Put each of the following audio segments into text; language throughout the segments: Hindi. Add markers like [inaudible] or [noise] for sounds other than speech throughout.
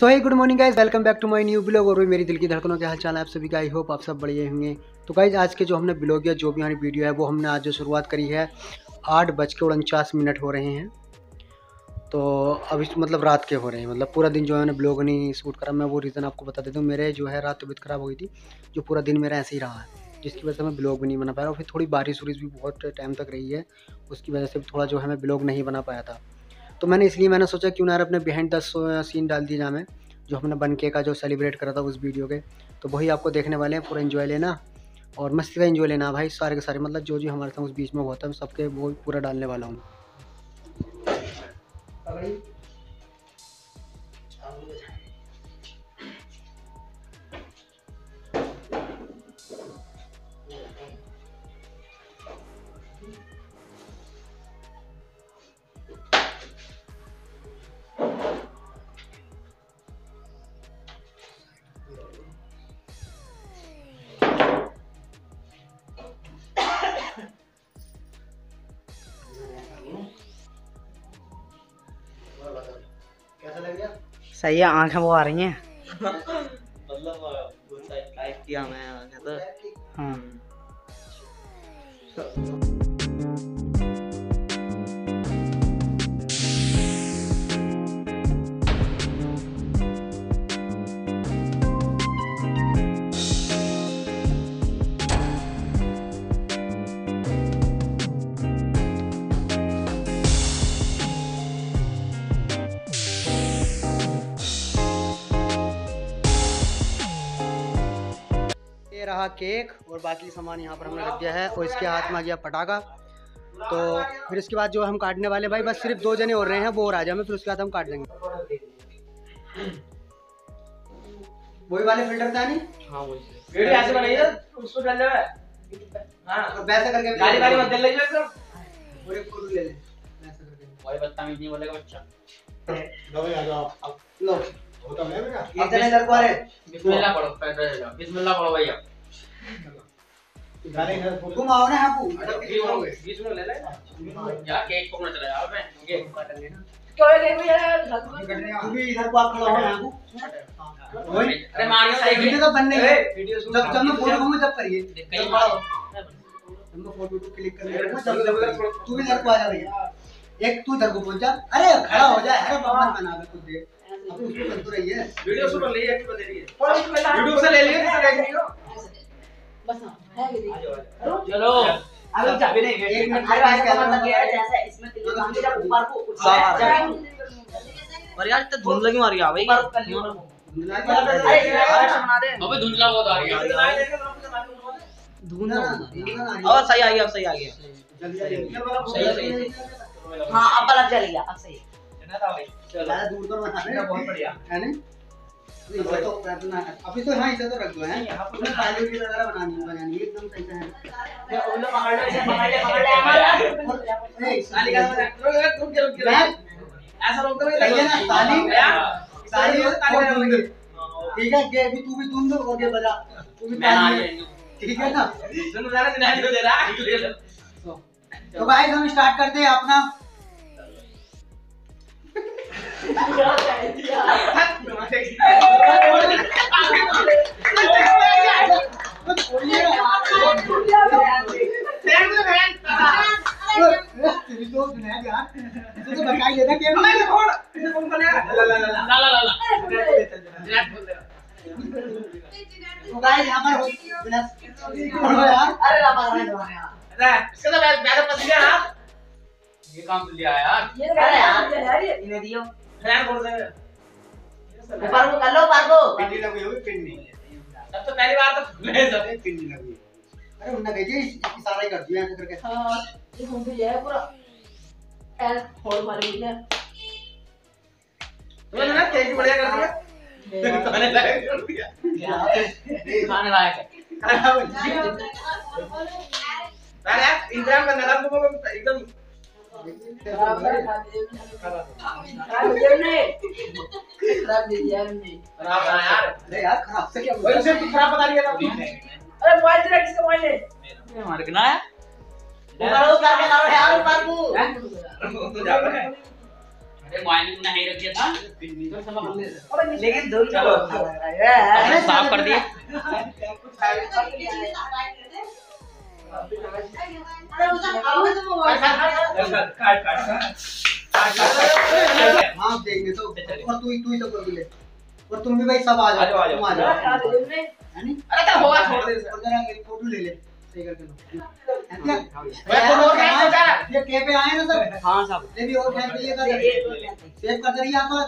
So hi good morning guys welcome back to my new blog और भी मेरी दिल की धड़कनों के हाल चाल आप सभी का आई होप आप सब बढ़िया होंगे। तो गाइज़ आज के जो हमने ब्लॉग या जो भी हमारी वीडियो है, वो हमने आज जो शुरुआत करी है, आठ बज के उनचास मिनट हो रहे हैं। तो अभी मतलब रात के हो रहे हैं। मतलब पूरा दिन जो है मैंने ब्लॉग नहीं शूट करा। मैं वो रीज़न आपको बता देता हूँ। मेरे जो है रात तबीयत ख़राब हो गई थी, जो पूरा दिन मेरा ऐसे ही रहा है, जिसकी वजह से मैं ब्लॉग भी नहीं बना पाया। और फिर थोड़ी बारिश उरिश भी बहुत टाइम तक रही है, उसकी वजह से थोड़ा जो है मैं ब्लॉग नहीं बना पाया था। तो मैंने इसलिए मैंने सोचा क्यों ना यार अपने बिहाइंड द सीन डाल दिया मैं जो हमने बन के जो सेलिब्रेट करा था उस वीडियो के। तो वही आपको देखने वाले हैं, पूरा इन्जॉय लेना और मस्ती का इन्जॉय लेना भाई, सारे के सारे। मतलब जो जो हमारे साथ उस बीच में हुआ था, सबके वो पूरा डालने वाला हूँ। सही है आँखें वो आ रही हैं। मतलब किया मैं तो हाँ। ये केक और बाकी सामान यहाँ पर हमने रख दिया है और इसके हाथ में आ गया पटाखा। तो फिर इसके बाद जो हम काटने वाले भाई बस सिर्फ़ दो जने हो रहे हैं वो और आ जाए फिर उसके बाद हम काट देंगे। वही वाले फ़िल्टर था नहीं? हाँ वही। वीडियो ऐसे बनाइए। उसको डाल दे। हाँ। तो वैसा करके गाली गाली मत दे। ले एकदम और एक ले ले। वैसा करके। वही बदतमीज नहीं बोलेगा बच्चा। लो। होता है एक जने इधर को आ रहे बिस्मिल्लाह पढ़ो पैदल जाओ बिस्मिल्लाह पढ़ो भैया। तुम आओ ना हापू बीच में ले ले। यार केक पकड़ना चला यार मैं ये। क्यों यार तू भी इधर को आप खड़ा हो हापू वही। अरे मारियो वीडियो तो बनने है। जब जब मैं फ़ोटो जब करिए। जब जब मैं फ़ोटो को क्लिक कर तब जब तू भी इधर को आ जा भैया। एक तू इधर को पहुँच जा। अरे खड़ा हो जा। अरे बाबा बना दे खुद दे अब उसको कर तो रही है वीडियो सुन ले रही है। यूट्यूब से ले लिए हो। चलो। अरे चाबी नहीं एक मिनट अरे का मतलब ये है जैसे इसमें तिल बाँध जब ऊपर को बाहर। और यार इतना धुंधला क्यों आ रही है? भाई ऐसा बना दे अबे धुंधला बहुत आ रही है। धूना और सही आ गया अब सही आ गया। सही। है, सही है। हाँ अब बल्ब जल गया अब सही ज़्यादा दूर पर बना चलो बहुत बढ़िया। है ना नहीं, वो तो करना है। अभी तो हाँ इसे तो रख दो हैं। यहाँ पर की तरह बनानी बनानी एकदम सही से है। ये उन लोग पकड़ ले पकड़ ले पकड़ ले हमारा ए, ताली का रुक रुक रुक बैठ। ऐसा रोक दो सही है ना ताली ताली और ताली ठीक है के भी तू भी धुंध और के बजा। तू भी ताली ठीक है ना? सुनो जरा दे रहा तो गाइस हम स्टार्ट करते हैं अपना। यार यार ये काम लिया यार। अरे यार। इन्हें दियो। ऊपर को कर लो ऊपर को पिंडी लगी होगी पिंडी। तब तो पहली बार तो मैं सब पिंडी लगी अरे उन्हें भेजिए इशारा ही कर दिया ऐसे करके। हाँ ये घूम के जाए पूरा। एल होल मार दिया तुमने ना केक बढ़िया कर दिया। खाने [laughs] लायक कर दिया। खाने लायक है। अरे इंतज़ाम करना था तुमको एकदम खराब खराब दे दिया हमने खराब यार अरे यार खराब से क्या खराब बता दिया अरे मोबाइल तेरा किसका मोबाइल है मार के ना है ऊपर वो करके करो यार ऊपर तो जा रहा है अरे मोबाइल में नहीं रख दिया था लेकिन दो चलो। साफ़ कर काट हाँ देंगे तो और तू ही तू ही तो कर ले और तुम भी भाई सब आ जाओ, आ जाओ जाओ। तुम आ जाओ अरे क्या होगा छोड़ दे और जरा फ़ोटो ले ले सही करके लो ये के पे आए ना सब हाँ सब ले भी और खैर के लिए कर सेव कर दे यहाँ पर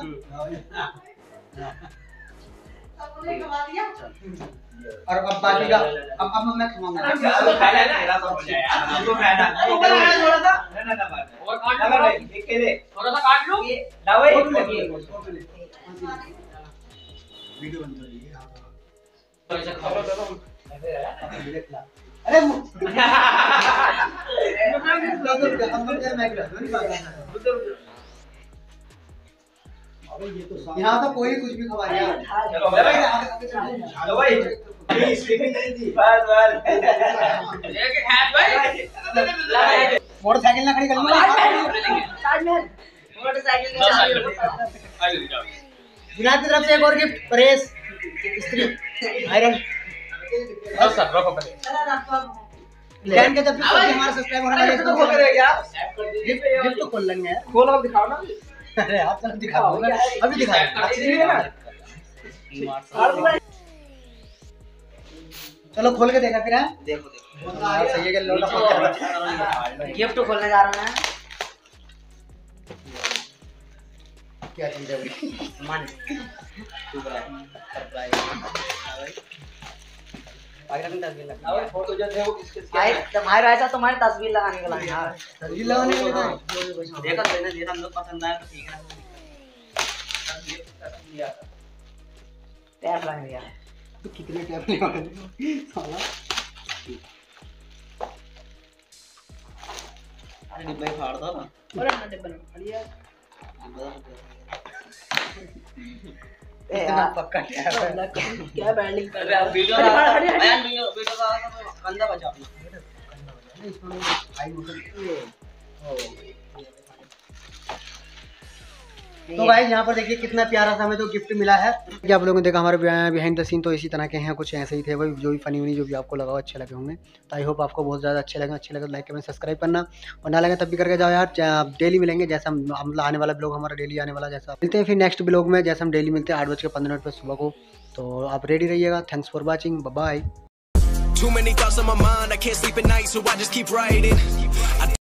और अब बाकी का अब अब मैं खवाऊँगा तो खाना है ना तेरा सब हो जाएगा तो खाना वाला खाना थोड़ा सा। ना ना ना बात और काट ना लो भाई एक के दे थोड़ा सा काट लो ना भाई फ़ोटो ले फ़ोटो ले वीडियो बंद कर लीजिए थोड़ा सा खाओ अरे मु- हम लोग यार मैं कर नहीं बात यहाँ तो कोई कुछ भी खवा रहा चलो भाई। चलो भाई। बस बस। लेके खाए भाई। मोटरसाइकिल ना खड़ी कर लो। मोटरसाइकिल की की तरफ़ से एक और गिफ्ट प्रेस स्त्री आयरन। बस सर रखो पहले। जान के जब हमारा सब्सक्राइब होने वाले तो खोल। क्या गिफ्ट गिफ्ट तो खोल लेंगे। खोल कर दिखाओ ना। अरे आप चलो दिखा दो ना। अभी दिखा। अच्छी है ना चलो खोल के देखा फिर है? देखो देखो। सही कि लौटा खोल गिफ्ट खोलने जा रहा हूँ क्या चीज़ है [laughs] भाई मन फ़ोटो जो थे वो किसके भाई तुम्हारे ऐसा तुम्हारी तस्वीर लगाने के लिए यार तस्वीर लगाने के लिए देखो देना देना हम लोग पसंद आया तो ठीक है टैप लग गया तो कितने टैप लगाने साला अरे डिब्बा फाड़ दो ना ए इतना पक्का क्या है क्या बैटिंग कर रहा अब वीडियो यार वीडियो वीडियो का है कंधा बचा। अपना इसमें हाई मोशन तो भाई यहाँ पर देखिए कितना प्यारा सा हमें तो गिफ्ट मिला है। कि आप लोगों ने देखा हमारे बिहाइंड द सीन तो इसी तरह के हैं कुछ ऐसे ही थे भाई जो भी फनी वनी जो भी आपको लगा अच्छे लगे होंगे। तो आई होप आपको बहुत ज़्यादा अच्छे लगे। अच्छे लगे तो लाइक कमेंट सब्सक्राइब करना। और ना लगे तब भी करके जाओ यार डेली मिलेंगे जैसा हम हम आने वाला ब्लॉग हमारा डेली आने वाला जैसा। मिलते हैं फिर नेक्स्ट ब्लॉग में जैसे हम डेली मिलते हैं आठ बज के पंद्रह मिनट पर सुबह को। तो आप रेडी रहिएगा। Thanks for watching bye Too many thoughts on my mind, I can't sleep at night, so I just keep writing. I